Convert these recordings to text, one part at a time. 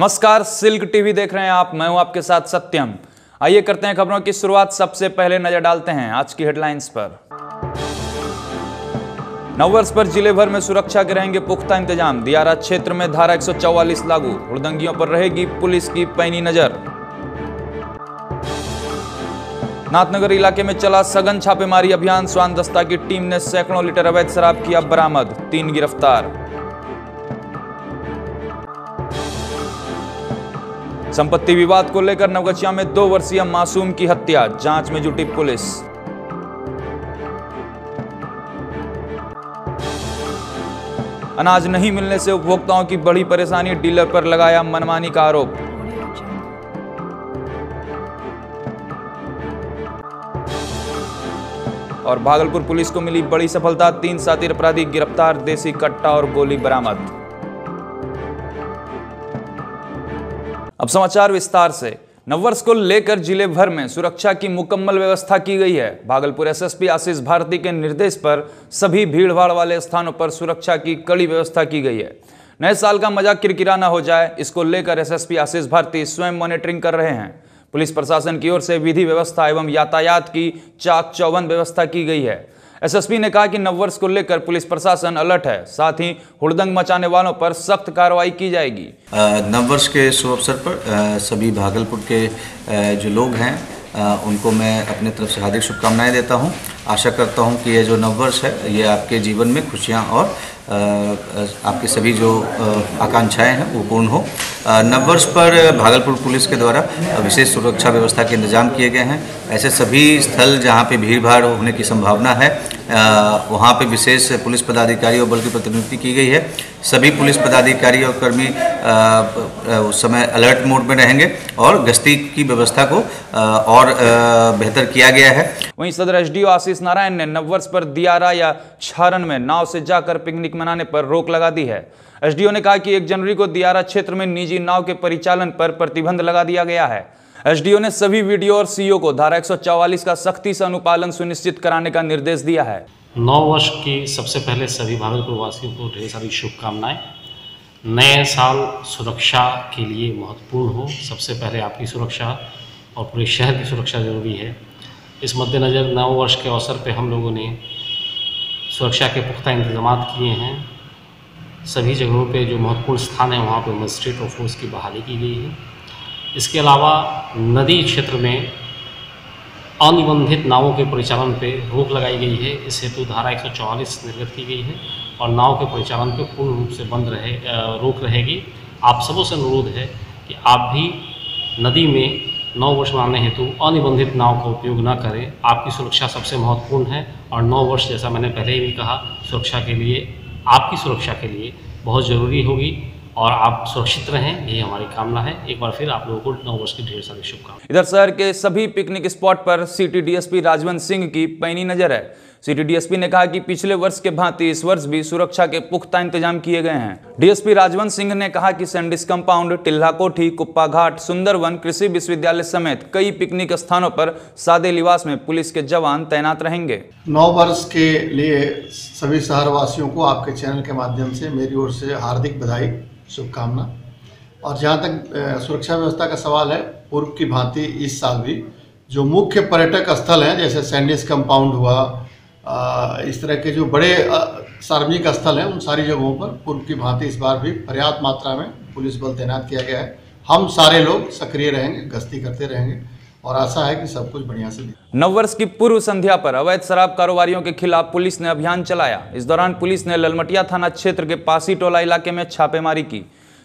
नमस्कार, silk TV देख रहे हैं आप। मैं हूँ आपके साथ सत्यम। आइए करते हैं खबरों की शुरुआत। सबसे पहले नज़र डालते हैं आज की हेडलाइंस पर। नववर्ष पर ज़िले भर में सुरक्षा के रहेंगे पुख्ता इंतज़ाम। दियारा क्षेत्र में धारा 144 लागू। हुड़दंगियों पर रहेगी पुलिस की पैनी नज़र। नाथनगर इलाके में चला सघन छापेमारी अभियान। स्वान दस्ता की टीम ने सैकड़ों लीटर अवैध शराब किया बरामद। तीन गिरफ़्तार। संपत्ति विवाद को लेकर नवगछिया में दो वर्षीय मासूम की हत्या, जाँच में जुटी पुलिस। अनाज नहीं मिलने से उपभोक्ताओं की बड़ी परेशानी डीलर पर लगाया मनमानी का आरोप। और भागलपुर पुलिस को मिली बड़ी सफलता, तीन सातिर अपराधी गिरफ़्तार, देसी कट्टा और गोली बरामद। अब समाचार विस्तार से। नववर्ष को लेकर ज़िले भर में सुरक्षा की मुकम्मल व्यवस्था की गई है। भागलपुर एसएसपी आशीष भारती के निर्देश पर सभी भीड़भाड़ वाले स्थानों पर सुरक्षा की कड़ी व्यवस्था की गई है। नए साल का मज़ा किरकिरा ना हो जाए, इसको लेकर एसएसपी आशीष भारती स्वयं मॉनिटरिंग कर रहे हैं। पुलिस प्रशासन की ओर से विधि व्यवस्था एवं यातायात की चाक चौबंद व्यवस्था की गई है। एसएसपी ने कहा कि नववर्ष को लेकर पुलिस प्रशासन अलर्ट है। साथ ही हुड़दंग मचाने वालों पर सख्त कार्रवाई की जाएगी। नववर्ष के शुभ अवसर पर सभी भागलपुर के जो लोग हैं उनको मैं अपने तरफ़ से हार्दिक शुभकामनाएँ देता हूँ। आशा करता हूँ कि ये जो नववर्ष है, ये आपके जीवन में खुशियाँ और आपकी सभी जो आकांक्षाएँ हैं, वो पूर्ण हो। नववर्ष पर भागलपुर पुलिस के द्वारा विशेष सुरक्षा व्यवस्था के इंतज़ाम किए गए हैं। ऐसे सभी स्थल जहाँ पे भीड़ भाड़ होने की संभावना है वहाँ पे विशेष पुलिस पदाधिकारी और बल की प्रतिनियुक्ति की गई है। सभी पुलिस पदाधिकारी और कर्मी उस समय अलर्ट मोड में रहेंगे और गश्ती की व्यवस्था को और बेहतर किया गया है। वहीं सदर एसडीओ आशीष नारायण ने नववर्ष पर दियारा या छारन में नाव से जाकर पिकनिक मनाने पर रोक लगा दी है। एसडीओ ने कहा कि एक जनवरी को दियारा क्षेत्र में निजी नाव के परिचालन पर प्रतिबंध लगा दिया गया है। एसडीओ ने सभी वीडियो और सीओ को धारा 144 का सख्ती से अनुपालन सुनिश्चित कराने का निर्देश दिया है। नौ वर्ष की सबसे पहले सभी भागलपुर वासियों को ढेर सारी शुभकामनाएँ। नए साल सुरक्षा के लिए महत्वपूर्ण हो। सबसे पहले आपकी सुरक्षा और पूरे शहर की सुरक्षा ज़रूरी है। इस मद्देनज़र नव वर्ष के अवसर पर हम लोगों ने सुरक्षा के पुख्ता इंतज़ाम किए हैं। सभी जगहों पे जो महत्वपूर्ण स्थान है, वहाँ पे मजिस्ट्रेट और फोर्स की बहाली की गई है। इसके अलावा नदी क्षेत्र में अनिबंधित नावों के परिचालन पे रोक लगाई गई है। इस हेतु धारा 144 निर्गत की गई है और नाव के परिचालन पे पूर्ण रूप से बंद रहे रोक रहेगी। आप सबों से अनुरोध है कि आप भी नदी में नौ वर्ष मानने हेतु अनिबंधित नाव का उपयोग न करें। आपकी सुरक्षा सबसे महत्वपूर्ण है और नौ वर्ष जैसा मैंने पहले ही कहा, सुरक्षा के लिए, आपकी सुरक्षा के लिए बहुत ज़रूरी होगी और आप सुरक्षित रहें, यही हमारी कामना है। एक बार फिर आप लोगों को नौ वर्ष की ढेर सारी शुभकामनाएँ। इधर शहर के सभी पिकनिक स्पॉट पर सिटी डीएसपी राजवंत सिंह की पैनी नज़र है। सिटी डीएसपी ने कहा कि पिछले वर्ष के भांति इस वर्ष भी सुरक्षा के पुख्ता इंतज़ाम किए गए हैं। डीएसपी राजवंत सिंह ने कहा कि सैंडिस कंपाउंड टिल्हा कोठी कुप्पा घाट सुंदरवन कृषि विश्वविद्यालय समेत कई पिकनिक स्थानों पर सादे लिवास में पुलिस के जवान तैनात रहेंगे। नौ वर्ष के लिए सभी शहरवासियों को आपके चैनल के माध्यम से मेरी ओर से हार्दिक बधाई, शुभकामना। और जहाँ तक सुरक्षा व्यवस्था का सवाल है, पूर्व की भांति इस साल भी जो मुख्य पर्यटक स्थल हैं, जैसे सैंडिस कंपाउंड हुआ इस तरह के जो बड़े सार्वजनिक स्थल हैं उन सारी जगहों पर पूर्व की भांति इस बार भी पर्याप्त मात्रा में पुलिस बल तैनात किया गया है। हम सारे लोग सक्रिय रहेंगे, गश्ती करते रहेंगे और आशा है कि सब कुछ बढ़िया से नव वर्ष की पूर्व संध्या पर अवैध शराब कारोबारियों के खिलाफ पुलिस ने अभियान चलाया। इस दौरान पुलिस ने ललमटिया थाना क्षेत्र के पासी टोला इलाके में छापेमारी की।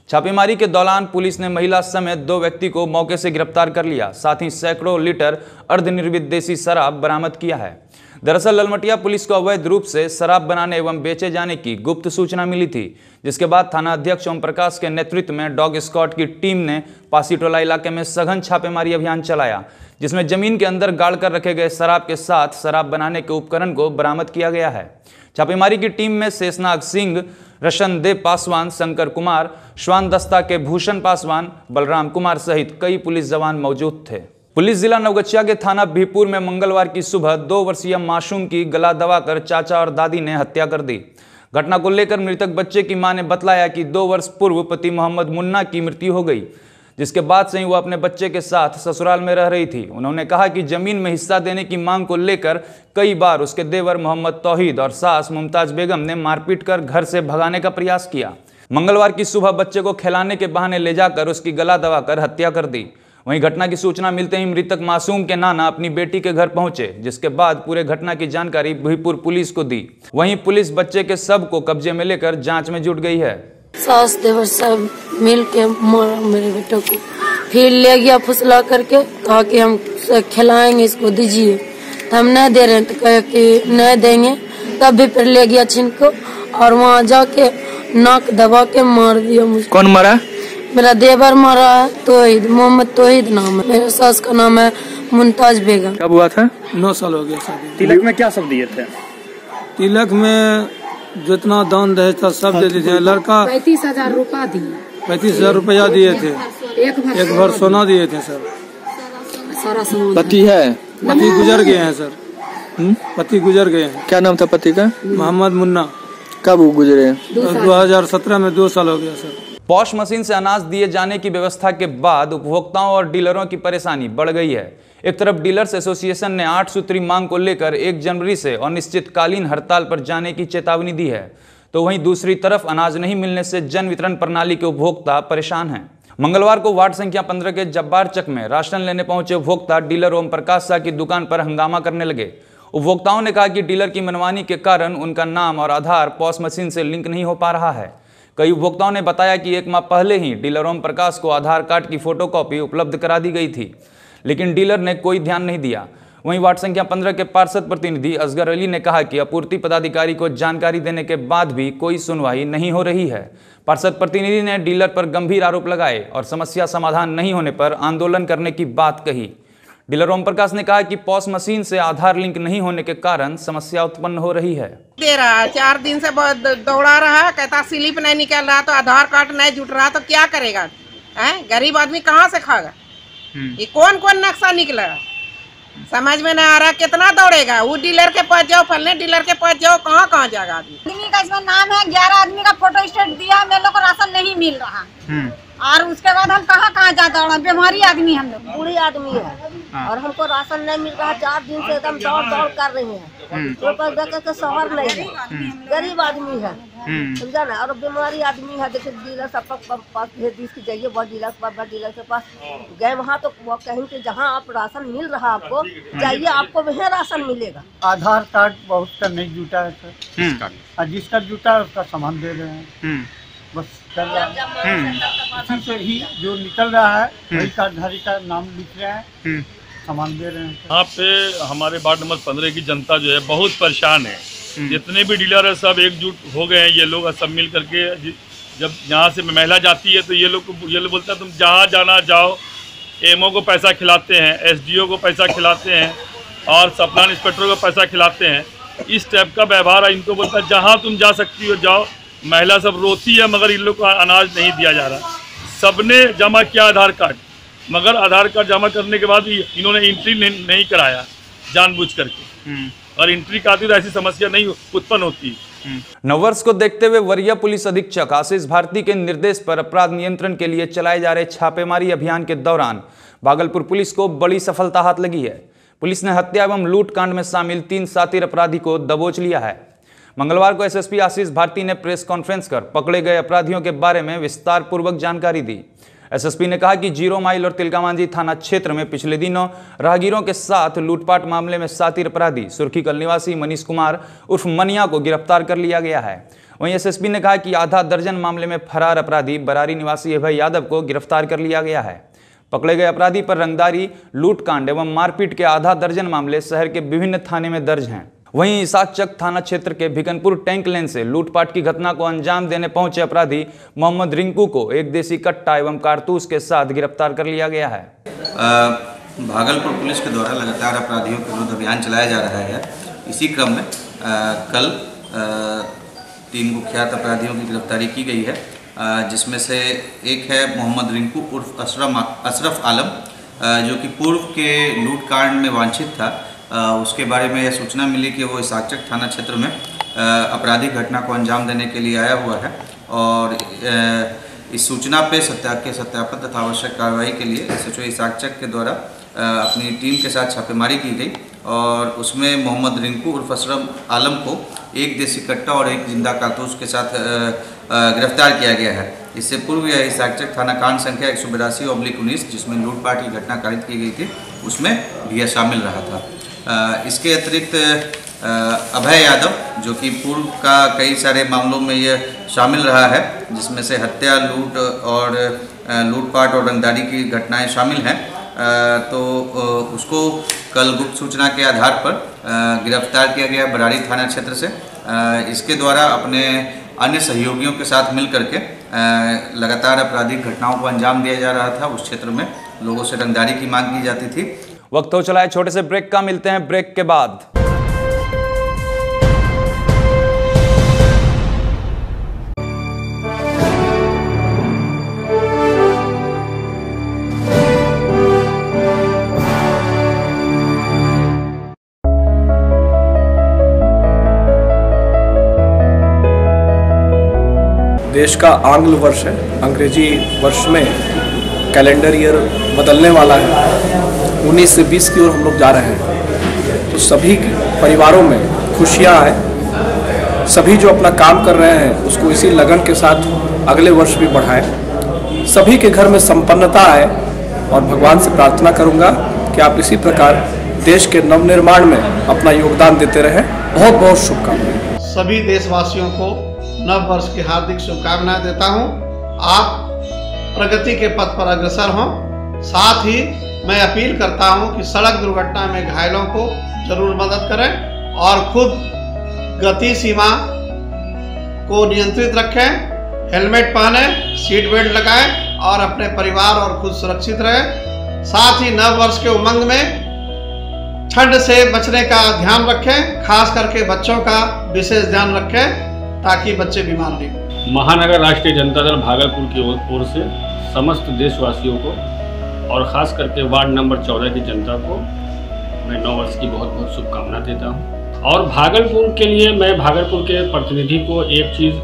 छापेमारी के दौरान पुलिस ने महिला समेत दो व्यक्ति को मौके से गिरफ़्तार कर लिया। साथ ही सैकड़ों लीटर अर्धनिर्मित देसी शराब बरामद किया है। दरअसल ललमटिया पुलिस को अवैध रूप से शराब बनाने एवं बेचे जाने की गुप्त सूचना मिली थी, जिसके बाद थाना अध्यक्ष ओम प्रकाश के नेतृत्व में डॉग स्क्वाड की टीम ने पासीटोला इलाके में सघन छापेमारी अभियान चलाया, जिसमें ज़मीन के अंदर गाड़ कर रखे गए शराब के साथ शराब बनाने के उपकरण को बरामद किया गया है। छापेमारी की टीम में शेषनाग सिंह, रशन देव पासवान, शंकर कुमार, श्वान दस्ता के भूषण पासवान, बलराम कुमार सहित कई पुलिस जवान मौजूद थे। पुलिस जिला नवगछिया के थाना भीपुर में मंगलवार की सुबह दो वर्षीय मासूम की गला दबाकर चाचा और दादी ने हत्या कर दी। घटना को लेकर मृतक बच्चे की माँ ने बतलाया कि दो वर्ष पूर्व पति मोहम्मद मुन्ना की मृत्यु हो गई, जिसके बाद से ही वो अपने बच्चे के साथ ससुराल में रह रही थी। उन्होंने कहा कि ज़मीन में हिस्सा देने की मांग को लेकर कई बार उसके देवर मोहम्मद तौहीद और सास मुमताज़ बेगम ने मारपीट कर घर से भगाने का प्रयास किया। मंगलवार की सुबह बच्चे को खिलाने के बहाने ले जाकर उसकी गला दबाकर हत्या कर दी। वहीं घटना की सूचना मिलते ही मृतक मासूम के नाना अपनी बेटी के घर पहुँचे जिसके बाद पूरे घटना की जानकारी भीपुर पुलिस को दी। वहीं पुलिस बच्चे के सबको कब्जे में लेकर जाँच में जुट गई है। सास देवर सब मिल के मारा मेरे बेटे को फिर ले गया फुसला करके कहा कि हम से खिलाएँगे इसको दीजिए। तो हम नहीं दे रहे हैं तो कहे कि नहीं देंगे। तब भी फिर ले गया छीन को और वहाँ जाके नाक दबा के मार दिया मुझे कौन मरा? मेरा देवर मारा है तोहिद मोहम्मद तोहिद नाम है। मेरे सास का नाम है मुमताज़ बेगम। कब हुआ था? नौ साल हो गया शादी। तिलक में क्या सब दिए थे? तिलक में जितना दान दहेज था सब दे दिए थे। लड़का पैंतीस हज़ार रूपया दिए। पैंतीस हज़ार रूपया दिए थे। एक भर सोना दिए थे सर। सारा पति है? पति गुजर गए हैं सर। पति गुजर गए हैं। क्या नाम था पति का? मोहम्मद मुन्ना। कब गुजरे? दो हज़ार सत्रह में दो साल हो गया सर। पॉश मशीन से अनाज दिए जाने की व्यवस्था के बाद उपभोक्ताओं और डीलरों की परेशानी बढ़ गई है। एक तरफ़ डीलर्स एसोसिएशन ने आठ सूत्री मांग को लेकर एक जनवरी से अनिश्चितकालीन हड़ताल पर जाने की चेतावनी दी है। तो वहीं दूसरी तरफ़ अनाज नहीं मिलने से जन वितरण प्रणाली के उपभोक्ता परेशान हैं। मंगलवार को वार्ड संख्या 15 के जब्बार चक में राशन लेने पहुँचे उपभोक्ता डीलर ओम प्रकाश शाह की दुकान पर हंगामा करने लगे। उपभोक्ताओं ने कहा कि डीलर की मनमानी के कारण उनका नाम और आधार पॉस मशीन से लिंक नहीं हो पा रहा है। कई उपभोक्ताओं ने बताया कि एक माह पहले ही डीलर ओम प्रकाश को आधार कार्ड की फोटोकॉपी उपलब्ध करा दी गई थी, लेकिन डीलर ने कोई ध्यान नहीं दिया। वहीं वार्ड संख्या 15 के पार्षद प्रतिनिधि असगर अली ने कहा कि आपूर्ति पदाधिकारी को जानकारी देने के बाद भी कोई सुनवाई नहीं हो रही है। पार्षद प्रतिनिधि ने डीलर पर गंभीर आरोप लगाए और समस्या समाधान नहीं होने पर आंदोलन करने की बात कही। डीलर ओम प्रकाश ने कहा कि पॉस मशीन से आधार लिंक नहीं होने के कारण समस्या उत्पन्न हो रही है। दे रहा है चार दिन से बहुत दौड़ा रहा है कहता स्लिप नहीं निकल रहा तो आधार कार्ड नहीं जुट रहा तो क्या करेगा? हैं? गरीब आदमी कहाँ से खाएगा? ये कौन कौन नक्शा निकला? समझ में नहीं आ रहा कितना दौड़ेगा? वो डीलर के पास जाओ फलने डीलर के पास जाओ कहाँ कहाँ जाएगा आदमी? आदमी का इसमें नाम है ग्यारह आदमी का फ़ोटो स्टेट दिया मेरे लोग को राशन नहीं मिल रहा। और उसके बाद हम कहाँ कहाँ जा दौड़ा? बीमारी आदमी हम लोग। बूढ़ी आदमी है। और हमको राशन नहीं मिल रहा चार दिन से एकदम दौड़ दौड़ कर रही है। तो के शहर नहीं है। गरीब आदमी है। समझा ना? और बीमारी आदमी है। देखिए डीलर सब पास भेज दी इसकी जाइए बहुत डीलर के पास बस डीलर के पास। गए वहाँ तो कहीं कि जहाँ आप राशन मिल रहा आपको जाइए आपको वहीं राशन मिलेगा। आधार कार्ड बहुत का नहीं जुटा है सर। और जिसका जुटा है उसका सामान दे रहे हैं। बस चल रहा है। उसी से ही जो निकल रहा है वही कार्डधारी का नाम लिख रहे हैं। सामान दे रहे हैं यहाँ पे हमारे वार्ड नंबर पंद्रह की जनता जो है बहुत परेशान है। जितने भी डीलर है सब एकजुट हो गए हैं। ये लोग सब मिल करके जब यहाँ से महिला जाती है तो ये लोग को- ये लोग बोलता है तुम जहाँ जाना जाओ एमओ को पैसा खिलाते हैं एसडीओ को पैसा खिलाते हैं और सप्लान इंस्पेक्टर को पैसा खिलाते हैं। इस टाइप का व्यवहार है। इनको बोलता है जहाँ तुम जा सकती हो जाओ। महिला सब रोती है मगर इन लोग को अनाज नहीं दिया जा रहा। सबने जमा किया आधार कार्ड। मगर आधार कार्ड जमा करने के बाद इन्होंने एंट्री नहीं, नहीं कराया जानबूझ करके। और एंट्री कराती तो ऐसी समस्या नहीं उत्पन्न होती। नववर्ष को देखते हुए वरीय पुलिस अधीक्षक आशीष भारती के निर्देश पर अपराध नियंत्रण के लिए चलाए जा रहे छापेमारी अभियान के दौरान भागलपुर पुलिस को बड़ी सफलता हाथ लगी है। पुलिस ने हत्या एवं लूट कांड में शामिल तीन सातिर अपराधी को दबोच लिया है। मंगलवार को एसएसपी आशीष भारती ने प्रेस कॉन्फ्रेंस कर पकड़े गए अपराधियों के बारे में विस्तार पूर्वक जानकारी दी। एसएसपी ने कहा कि ज़ीरो माइल और तिलकामांझी थाना क्षेत्र में पिछले दिनों राहगीरों के साथ लूटपाट मामले में सातिर अपराधी सुर्खीकल निवासी मनीष कुमार उर्फ़ मनिया को गिरफ़्तार कर लिया गया है। वहीं एसएसपी ने कहा कि आधा दर्जन मामले में फरार अपराधी बरारी निवासी अभय यादव को गिरफ़्तार कर लिया गया है। पकड़े गए अपराधी पर रंगदारी, लूटकांड एवं मारपीट के आधा दर्जन मामले शहर के विभिन्न थाने में दर्ज हैं। वहीं इसाकचक थाना क्षेत्र के भिकनपुर टैंक लेन से लूटपाट की घटना को अंजाम देने पहुँचे अपराधी मोहम्मद रिंकू को एक देसी कट्टा एवं कारतूस के साथ गिरफ़्तार कर लिया गया है। भागलपुर पुलिस के द्वारा लगातार अपराधियों के विरुद्ध अभियान चलाया जा रहा है। इसी क्रम में अ, कल अ, तीन कुख्यात अपराधियों की गिरफ्तारी की गई है। जिसमें से एक है मोहम्मद रिंकू उर्फ़ अशरफ आलम जो कि पूर्व के लूट कांड में वांछित था। उसके बारे में यह सूचना मिली कि वो इसाकचक थाना क्षेत्र में आपराधिक घटना को अंजाम देने के लिए आया हुआ है और इस सूचना पे सत्या, के सत्यापन तथा आवश्यक कार्रवाई के लिए एस एच इसाकचक के द्वारा अपनी टीम के साथ छापेमारी की गई और उसमें मोहम्मद रिंकू उर्फ़ असरम आलम को एक देसी कट्टा और एक ज़िंदा कारतूस के साथ गिरफ़्तार किया गया है। इससे पूर्व यह इसाकचक थाना कांड संख्या एक सौ बिरासी उन्नीस, जिसमें लूटपाट की घटना कारित की गई थी, उसमें भी शामिल रहा था। इसके अतिरिक्त अभय यादव, जो कि पूर्व का कई सारे मामलों में यह शामिल रहा है, जिसमें से हत्या, लूट और लूटपाट और रंगदारी की घटनाएँ शामिल हैं। तो उसको कल गुप्त सूचना के आधार पर गिरफ़्तार किया गया बराड़ी थाना क्षेत्र से। इसके द्वारा अपने अन्य सहयोगियों के साथ मिल करके लगातार आपराधिक घटनाओं को अंजाम दिया जा रहा था। उस क्षेत्र में लोगों से रंगदारी की मांग की जाती थी। वक्त हो चला है, छोटे से ब्रेक का, मिलते हैं ब्रेक के बाद। देश का आंग्ल वर्ष है, अंग्रेज़ी वर्ष में कैलेंडर ईयर बदलने वाला है। 19 से 20 की ओर हम लोग जा रहे हैं। तो सभी परिवारों में खुशियाँ आए सभी जो अपना काम कर रहे हैं, उसको इसी लगन के साथ अगले वर्ष भी बढ़ाएँ। सभी के घर में संपन्नता आए और भगवान से प्रार्थना करूँगा कि आप इसी प्रकार देश के नवनिर्माण में अपना योगदान देते रहें। बहुत बहुत शुभकामनाएँ। सभी देशवासियों को नव वर्ष की हार्दिक शुभकामनाएँ देता हूँ। आप प्रगति के पथ पर अग्रसर हों। साथ ही मैं अपील करता हूँ कि सड़क दुर्घटना में घायलों को ज़रूर मदद करें और खुद गति सीमा को नियंत्रित रखें, हेलमेट पहने, सीट बेल्ट लगाएँ और अपने परिवार और खुद सुरक्षित रहें। साथ ही नव वर्ष के उमंग में ठंड से बचने का ध्यान रखें, खास करके बच्चों का विशेष ध्यान रखें ताकि बच्चे बीमार नहीं महानगर राष्ट्रीय जनता दल भागलपुर की ओर से समस्त देशवासियों को और ख़ास करके वार्ड नंबर चौदह की जनता को मैं नौ वर्ष की बहुत बहुत शुभकामना देता हूँ। और भागलपुर के लिए मैं भागलपुर के प्रतिनिधि को एक चीज़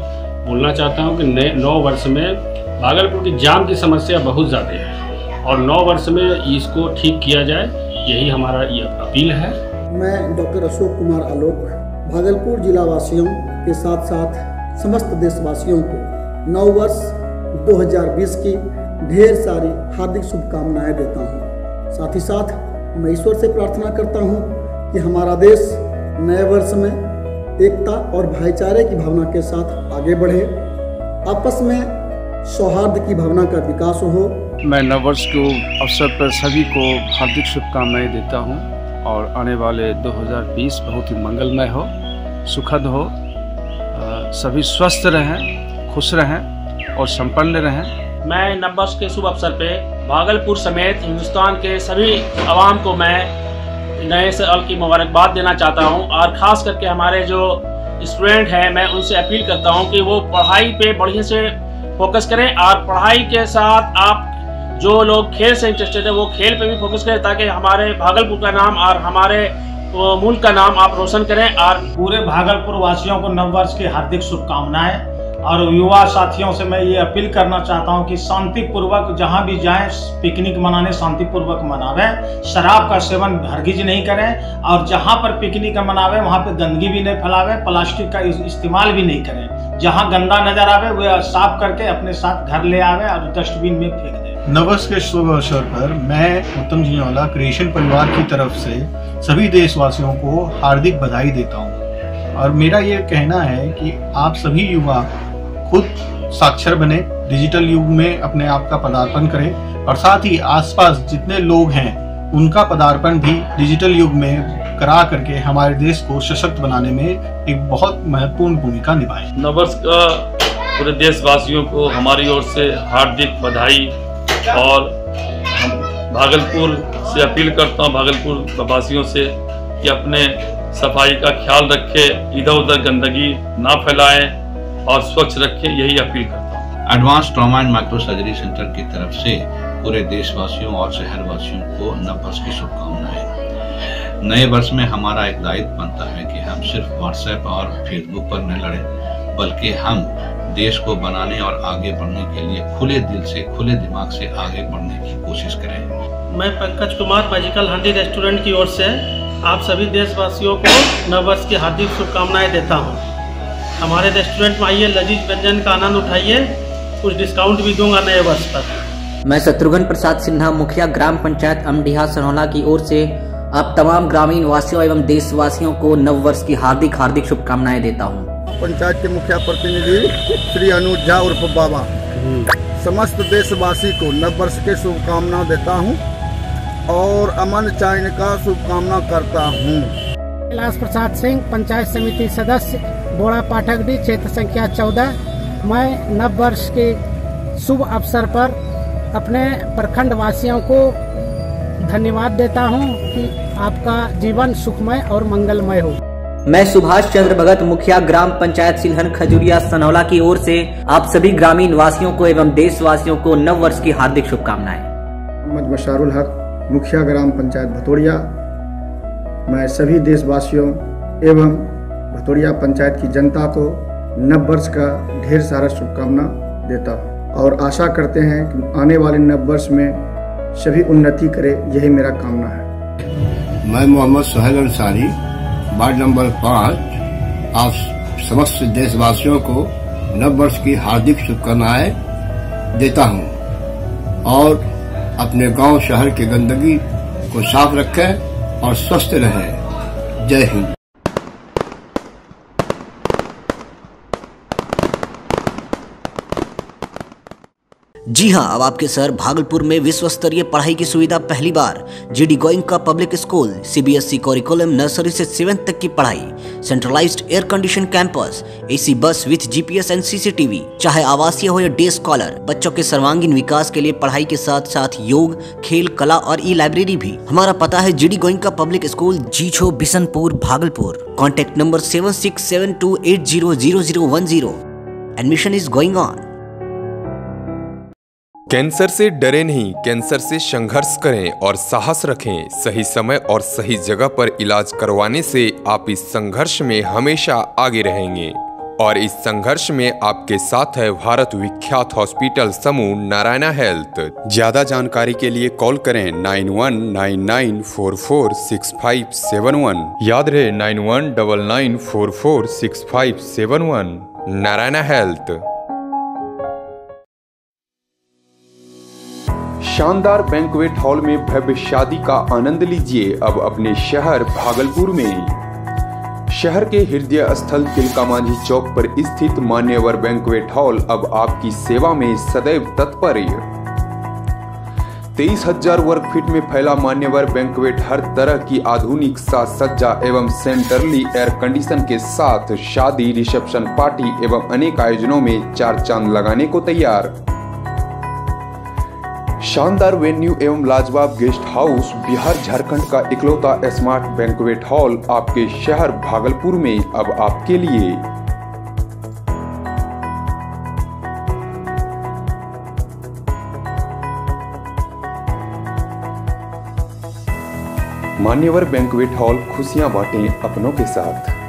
बोलना चाहता हूँ कि नए नौ वर्ष में भागलपुर की जाम की समस्या बहुत ज़्यादा है और नौ वर्ष में इसको ठीक किया जाए, यही हमारा ये अपील है। मैं डॉक्टर अशोक कुमार आलोक, भागलपुर जिला वासियों के साथ साथ समस्त देशवासियों को नव वर्ष 2020 की ढेर सारी हार्दिक शुभकामनाएँ देता हूँ। साथ ही साथ मैं ईश्वर से प्रार्थना करता हूँ कि हमारा देश नए वर्ष में एकता और भाईचारे की भावना के साथ आगे बढ़े। आपस में सौहार्द की भावना का विकास हो। मैं नववर्ष के अवसर पर सभी को हार्दिक शुभकामनाएँ देता हूँ और आने वाले 2020 बहुत ही मंगलमय हो, सुखद हो। सभी स्वस्थ रहें, खुश रहें और संपन्न रहें। मैं नववर्ष के शुभ अवसर पे भागलपुर समेत हिंदुस्तान के सभी आवाम को मैं नए साल की मुबारकबाद देना चाहता हूँ और ख़ास करके हमारे जो स्टूडेंट हैं, मैं उनसे अपील करता हूँ कि वो पढ़ाई पे बढ़िया से फोकस करें और पढ़ाई के साथ आप जो लोग खेल से इंटरेस्टेड है, वो खेल पे भी फोकस करें ताकि हमारे भागलपुर का नाम और हमारे मुल्क का नाम आप रोशन करें और पूरे भागलपुर वासियों को नववर्ष की हार्दिक शुभकामनाएँ। और युवा साथियों से मैं ये अपील करना चाहता हूँ कि शांतिपूर्वक जहाँ भी जाएँ, पिकनिक मनाने शांतिपूर्वक मनावें। शराब का सेवन हरगिज नहीं करें और जहाँ पर पिकनिक मनावे, वहाँ पे गंदगी भी नहीं फैलावे, प्लास्टिक का इस- इस्तेमाल भी नहीं करें। जहाँ गंदा नज़र आवे वह साफ़ करके अपने साथ घर ले आवे और डस्टबिन में फेंक दें। नववर्ष के शुभ अवसर पर मैं उत्तम जियाला क्रिएशन परिवार की तरफ़ से सभी देशवासियों को हार्दिक बधाई देता हूँ। और मेरा ये कहना है कि आप सभी युवा खुद साक्षर बने डिजिटल युग में अपने आप का पदार्पण करें और साथ ही आसपास जितने लोग हैं, उनका पदार्पण भी डिजिटल युग में करा करके हमारे देश को सशक्त बनाने में एक बहुत महत्वपूर्ण भूमिका निभाए। नववर्ष का पूरे देशवासियों को हमारी ओर से हार्दिक बधाई और भागलपुर से अपील करता हूँ, भागलपुर वासियों से कि अपने सफ़ाई का ख्याल रखें इधर उधर गंदगी ना फैलाएँ। और स्वच्छ रखें यही अपील करता हूँ। Advance trauma and micro surgery centre की तरफ़ से पूरे देशवासियों और शहरवासियों को नववर्ष की शुभकामनाएँ। नए वर्ष में हमारा एक दायित्व बनता है कि हम सिर्फ़ व्हाट्सएप और फेसबुक पर न लड़े बल्कि हम देश को बनाने और आगे बढ़ने के लिए खुले दिल से खुले दिमाग से आगे बढ़ने की कोशिश करें। मैं पंकज कुमार मैजिकल हंडी रेस्टोरेंट की ओर से आप सभी देशवासियों को नववर्ष की हार्दिक शुभकामनाएँ देता हूँ। हमारे रेस्टोरेंट में आइए लजीज व्यंजन का आनंद उठाइए कुछ डिस्काउंट भी दूँगा नए वर्ष पर। मैं शत्रुघ्न प्रसाद सिन्हा मुखिया ग्राम पंचायत अमडिहा सनौला की ओर से आप तमाम ग्रामीण वासियों एवं देशवासियों को नव वर्ष की हार्दिक हार्दिक शुभकामनाएँ देता हूँ। पंचायत के मुखिया प्रतिनिधि श्री अनुज झा उर्फ़ बाबा। समस्त देशवासी को नव वर्ष के शुभकामना देता हूँ और अमन चैन का शुभकामना करता हूँ। कैलाश प्रसाद सिंह पंचायत समिति सदस्य बोड़ा पाठक पाठकडी क्षेत्र संख्या चौदह। मैं नव वर्ष के शुभ अवसर पर अपने प्रखंड वासियों को धन्यवाद देता हूँ कि आपका जीवन सुखमय और मंगलमय हो। मैं सुभाष चंद्र भगत मुखिया ग्राम पंचायत सिलहन खजुरिया सनौला की ओर से आप सभी ग्रामीण वासियों को एवं देशवासियों को नव वर्ष की हार्दिक शुभकामनाएँ। मोहम्मद बशारुल हक मुखिया ग्राम पंचायत भतोड़िया। मैं सभी देशवासियों एवं भतोड़िया पंचायत की जनता को नव वर्ष का ढेर सारा शुभकामना देता हूँ। और आशा करते हैं कि आने वाले नव वर्ष में सभी उन्नति करे, यही मेरा कामना है। मैं मोहम्मद सोहेल अंसारी, वार्ड नंबर पाँच। आप समस्त देशवासियों को नव वर्ष की हार्दिक शुभकामनाएँ देता हूँ। और अपने गाँव शहर की गंदगी को साफ़ रखें और स्वस्थ रहें। जय हिंद। जी हाँ अब आपके सर भागलपुर में विश्व स्तरीय पढ़ाई की सुविधा पहली बार। GD Goenka public school CBSE curriculum nursery से सेवेंथ तक की पढ़ाई। Centralised air condition campus AC bus with GPS and CCTV चाहे आवासीय हो या डे स्कॉलर बच्चों के सर्वांगीण विकास के लिए पढ़ाई के साथ साथ योग, खेल, कला और ई लाइब्रेरी भी। हमारा पता है GD Goenka public school Jichho Bishanpur Bhagalpur contact number seven six seven two eight zero zero zero one zero admission is going on cancer से डरे नहीं, कैंसर से संघर्ष करें और साहस रखें। सही समय और सही जगह पर इलाज करवाने से आप इस संघर्ष में हमेशा आगे रहेंगे। और इस संघर्ष में आपके साथ है भारत विख्यात हॉस्पिटल समूह नारायणा हेल्थ। ज़्यादा जानकारी के लिए कॉल करें nine one nine nine four four six five seven one. याद रहे nine one double nine four four six five seven one. Narayana health. शानदार बैंकवेट हॉल में भव्य शादी का आनंद लीजिए अब अपने शहर भागलपुर में। शहर के हृदय स्थल तिलका मांझी चौक पर स्थित मान्यवर बैंकवेट हॉल अब आपकी सेवा में सदैव तत्पर तेईस हज़ार वर्ग फीट में फैला मान्यवर बैंकवेट हर तरह की आधुनिक साज सज्जा एवं सेंटरली एयर कंडीशन के साथ शादी रिसेप्शन पार्टी एवं अनेक आयोजनों में चार चाँद लगाने को तैयार। शानदार वेन्यू एवं लाजवाब गेस्ट हाउस बिहार झारखंड का इकलौता स्मार्ट बैंकवेट हॉल आपके शहर भागलपुर में अब आपके लिए। मान्यवर बैंकवेट हॉल खुशियाँ बांटें अपनों के साथ।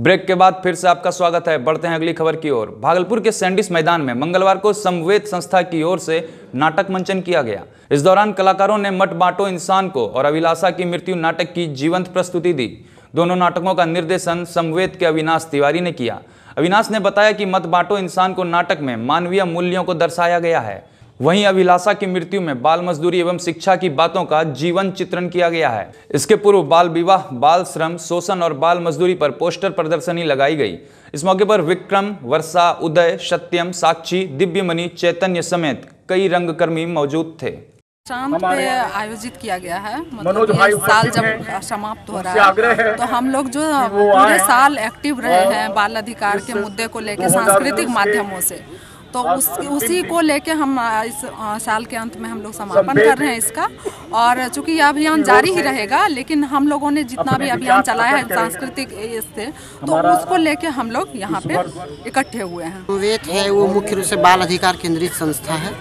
ब्रेक के बाद फिर से आपका स्वागत है। बढ़ते हैं अगली खबर की ओर। भागलपुर के सैंडिस मैदान में मंगलवार को समवेत संस्था की ओर से नाटक मंचन किया गया। इस दौरान कलाकारों ने मट बांटो इंसान को और अभिलाषा की मृत्यु नाटक की जीवंत प्रस्तुति दी। दोनों नाटकों का निर्देशन समवेत के अविनाश तिवारी ने किया। अविनाश ने बताया कि मत बांटो इंसान को नाटक में मानवीय मूल्यों को दर्शाया गया है। वहीं अभिलाषा की मृत्यु में बाल मजदूरी एवं शिक्षा की बातों का जीवन चित्रण किया गया है। इसके पूर्व बाल विवाह बाल श्रम शोषण और बाल मजदूरी पर पोस्टर प्रदर्शनी लगाई गई। इस मौके पर विक्रम वर्षा उदय सत्यम साक्षी दिव्यमणि चैतन्य समेत कई रंगकर्मी मौजूद थे। शाम पे आयोजित किया गया है मतलब ये साल जब समाप्त हो रहा है तो हम लोग जो पूरे साल एक्टिव रहे हैं बाल अधिकार के मुद्दे को लेकर सांस्कृतिक माध्यमों से। तो उस उसी को लेके हम इस साल के अंत में हम लोग समापन कर रहे हैं इसका। और चूँकि यह अभियान जारी ही रहेगा लेकिन हम लोगों ने जितना भी अभियान चलाया है सांस्कृतिक इससे तो उसको लेके हम लोग यहाँ पे इकट्ठे हुए हैं। वेद है वो मुख्य रूप से बाल अधिकार केंद्रित संस्था है।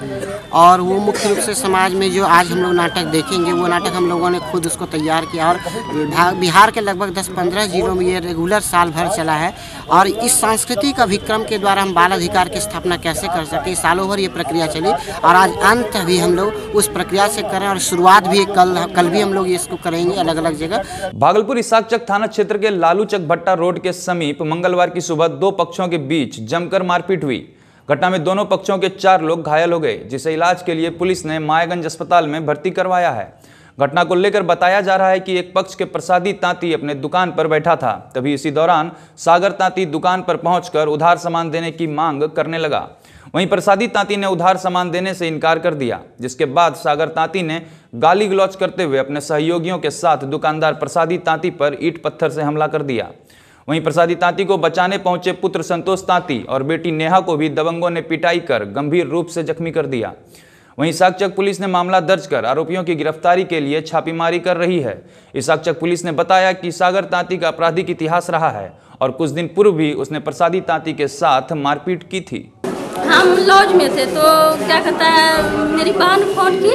और वो मुख्य रूप से समाज में जो आज हम लोग नाटक देखेंगे वो नाटक हम लोगों ने खुद उसको तैयार किया। और बिहार के लगभग 10-15 जिलों में ये रेगुलर साल भर चला है। और इस सांस्कृतिक अभिक्रम के द्वारा हम बाल अधिकार की स्थापना कैसे कर सकते हैं। सालों भर ये प्रक्रिया चली और आज अंत भी हम लोग उस प्रक्रिया से करें और शुरुआत भी कल कल भी हम लोग इसको करेंगे अलग अलग जगह। भागलपुर इसाकचक थाना क्षेत्र के लालूचक भट्टा रोड के समीप मंगलवार की सुबह दो पक्षों के बीच जमकर मारपीट हुई। घटना में दोनों पक्षों के चार लोग घायल हो गए, जिसे इलाज के लिए पुलिस ने मायागंज अस्पताल में भर्ती करवाया है। घटना को लेकर बताया जा रहा है कि एक पक्ष के प्रसादी तांती अपने दुकान पर बैठा था। तभी इसी दौरान सागर तांती दुकान पर पहुंचकर उधार सामान देने की मांग करने लगा। वहीं प्रसादी तांती ने उधार सामान देने से इनकार कर दिया, जिसके बाद सागर तांती ने गाली गलौज करते हुए अपने सहयोगियों के साथ दुकानदार प्रसादी तांती पर ईट पत्थर से हमला कर दिया। वहीं प्रसादी तांती को बचाने पहुँचे पुत्र संतोष तांती और बेटी नेहा को भी दबंगों ने पिटाई कर गंभीर रूप से जख्मी कर दिया। वहीं साकचक पुलिस ने मामला दर्ज कर आरोपियों की गिरफ्तारी के लिए छापेमारी कर रही है। इसाकचक पुलिस ने बताया कि सागर तांती का आपराधिक इतिहास रहा है और कुछ दिन पूर्व भी उसने प्रसादी तांती के साथ मारपीट की थी। हम लॉज में थे तो क्या कहता है, मेरी बहन फ़ोन की,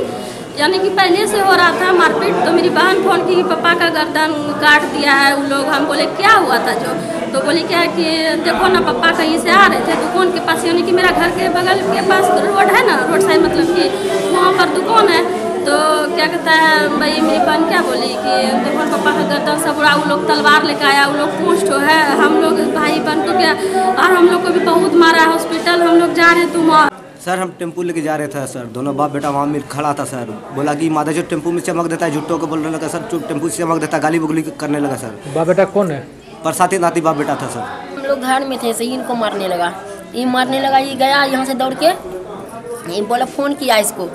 यानी कि पहले से हो रहा था मारपीट तो मेरी बहन फ़ोन की कि पापा का गर्दन काट दिया है, वो लोग हम बोले, क्या हुआ था जो? तो बोले, क्या है कि देखो ना, पापा कहीं से आ रहे थे दुकान के पास, यानी कि मेरा घर के बगल के पास रोड है ना, रोड साइड मतलब कि वहाँ पर दुकान है तो क्या कहता है भाई मेरी बहन क्या बोली कि देखो पापा का गर्दन सब उड़ा वो लोग तलवार लेकर आया वो लोग पूछ तो है। हम लोग भाई बहन को क्या और हम लोग को भी बहुत मारा है हॉस्पिटल हम लोग जा रहे तुम और। सर हम टेंपू लेके जा रहे थे सर। दोनों बाप बेटा वहाँ में खड़ा था सर। बोला कि माता जो टेंपू में चमक देता है जुट्टो को बोलने लगा सर। टेंपू से चमक देता है गाली बुगली करने लगा सर। बाप बेटा कौन है? बरसाती नाती बाप बेटा था सर। हम लोग घर में थे सही इनको मारने लगा। ये मारने लगा ये गया यहाँ से दौड़ के। बोला, फ़ोन किया इसको।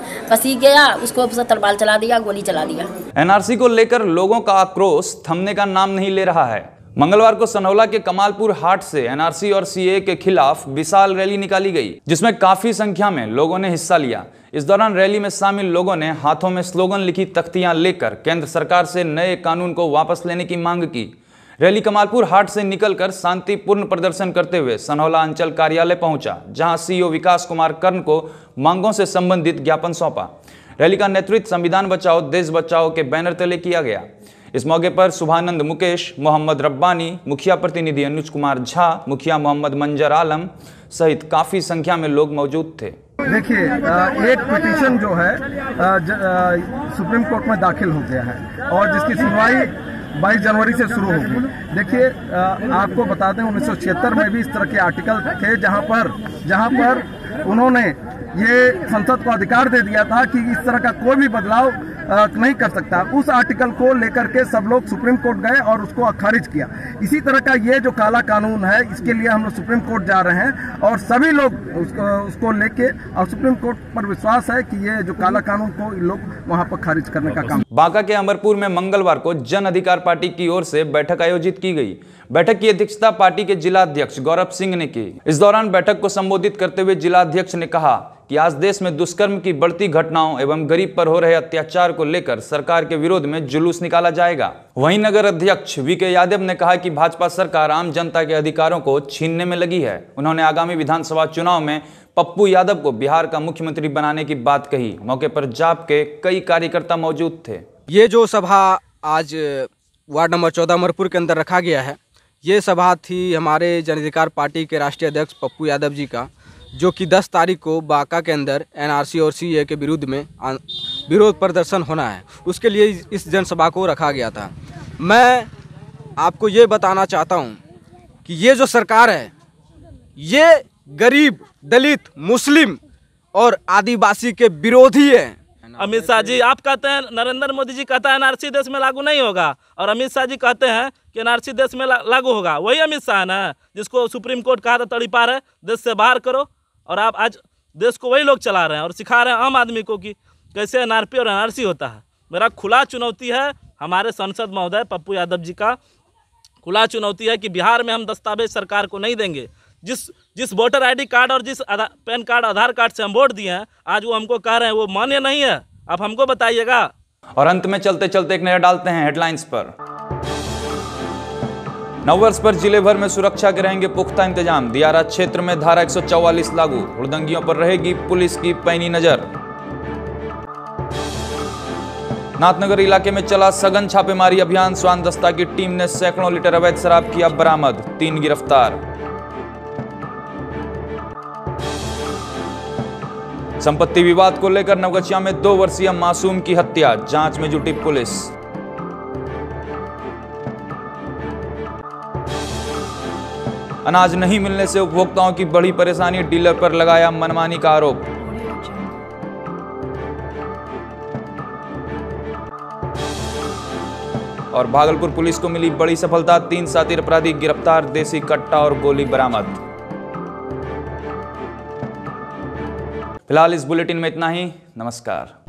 ये गया, उसको तलवार चला दिया, गोली चला दिया। एनआरसी को लेकर लोगों का आक्रोश थमने का नाम नहीं ले रहा है। मंगलवार को सनौला के कमालपुर हाट से एनआरसी और सीए के खिलाफ विशाल रैली निकाली गई, जिसमें काफ़ी संख्या में लोगों ने हिस्सा लिया। इस दौरान रैली में शामिल लोगों ने हाथों में स्लोगन लिखी तख्तियाँ लेकर केंद्र सरकार से नए कानून को वापस लेने की मांग की। रैली कमालपुर हाट से निकलकर शांतिपूर्ण प्रदर्शन करते हुए सनौला अंचल कार्यालय पहुँचा जहाँ सीईओ विकास कुमार कर्ण को मांगों से संबंधित ज्ञापन सौंपा। रैली का नेतृत्व संविधान बचाओ देश बचाओ के बैनर तले किया गया। इस मौके पर शुभानंद मुकेश मोहम्मद रब्बानी मुखिया प्रतिनिधि अनुज कुमार झा मुखिया मोहम्मद मंजर आलम सहित काफ़ी संख्या में लोग मौजूद थे। देखिए एक पिटीशन जो है ज- अ, सुप्रीम कोर्ट में दाखिल हो गया है और जिसकी सुनवाई 22 जनवरी से शुरू होगी। देखिए आपको बता दें उन्नीस सौ छिहत्तर में भी इस तरह के आर्टिकल थे जहाँ पर जहाँ पर उन्होंने ये संसद को अधिकार दे दिया था कि इस तरह का कोई भी बदलाव नहीं कर सकता। उस आर्टिकल को लेकर के सब लोग सुप्रीम कोर्ट गए और उसको खारिज किया। इसी तरह का ये जो काला कानून है, इसके लिए हम लोग सुप्रीम कोर्ट जा रहे हैं और सभी लोग उसको उसको लेके, और सुप्रीम कोर्ट पर विश्वास है कि ये जो काला कानून को लोग वहाँ पर खारिज करने का काम बांका के अमरपुर में मंगलवार को जन अधिकार पार्टी की ओर से बैठक आयोजित की गई। बैठक की अध्यक्षता पार्टी के जिला अध्यक्ष गौरव सिंह ने की। इस दौरान बैठक को संबोधित करते हुए जिला अध्यक्ष ने कहा कि आज देश में दुष्कर्म की बढ़ती घटनाओं एवं गरीब पर हो रहे अत्याचार को लेकर सरकार के विरोध में जुलूस निकाला जाएगा। वहीं नगर अध्यक्ष वी के यादव ने कहा कि भाजपा सरकार आम जनता के अधिकारों को छीनने में लगी है। उन्होंने आगामी विधानसभा चुनाव में पप्पू यादव को बिहार का मुख्यमंत्री बनाने की बात कही। मौके पर जाप के कई कार्यकर्ता मौजूद थे। ये जो सभा आज वार्ड नंबर चौदह अमरपुर के अंदर रखा गया है, ये सभा थी हमारे जन अधिकार पार्टी के राष्ट्रीय अध्यक्ष पप्पू यादव जी का। जो कि 10 तारीख को बांका के अंदर एनआरसी और सीए के विरुद्ध में विरोध प्रदर्शन होना है। उसके लिए इस- जनसभा को रखा गया था। मैं आपको ये बताना चाहता हूँ कि ये जो सरकार है, ये गरीब, दलित, मुस्लिम और आदिवासी के विरोधी है। अमित शाह जी, आप कहते हैं नरेंद्र मोदी जी कहता है एनआरसी देश में लागू नहीं होगा और अमित शाह जी कहते हैं कि एनआरसी देश में लागू होगा। वही अमित शाह ना, जिसको सुप्रीम कोर्ट कहा था तड़ीपार है देश से बाहर करो। और आप आज देश को वही लोग चला रहे हैं और सिखा रहे हैं आम आदमी को कि कैसे एनआरपी और एनआरसी होता है। मेरा खुला चुनौती है, हमारे सांसद महोदय पप्पू यादव जी का खुला चुनौती है कि बिहार में हम दस्तावेज़ सरकार को नहीं देंगे। जिस जिस वोटर आईडी कार्ड और जिस पैन कार्ड, आधार कार्ड से हम वोट दिए हैं, आज वो हमको कह रहे हैं, वो मान्य नहीं है। आप हमको बताइएगा। और अंत में चलते चलते एक नज़र डालते हैं हेडलाइंस पर। नववर्ष पर ज़िले भर में सुरक्षा के रहेंगे पुख्ता इंतज़ाम। दियारा क्षेत्र में धारा 144 लागू। हुड़दंगियों पर रहेगी पुलिस की पैनी नज़र। नाथनगर इलाके में चला सघन छापेमारी अभियान। स्वान दस्ता की टीम ने सैकड़ों लीटर अवैध शराब किया बरामद। तीन गिरफ़्तार। संपत्ति विवाद को लेकर नवगछिया में दो वर्षीय मासूम की हत्या। जाँच में जुटी पुलिस। अनाज नहीं मिलने से उपभोक्ताओं की बड़ी परेशानी डीलर पर लगाया मनमानी का आरोप। और भागलपुर पुलिस को मिली बड़ी सफलता, तीन साथी अपराधी गिरफ़्तार, देसी कट्टा और गोली बरामद। फ़िलहाल इस बुलेटिन में इतना ही। नमस्कार।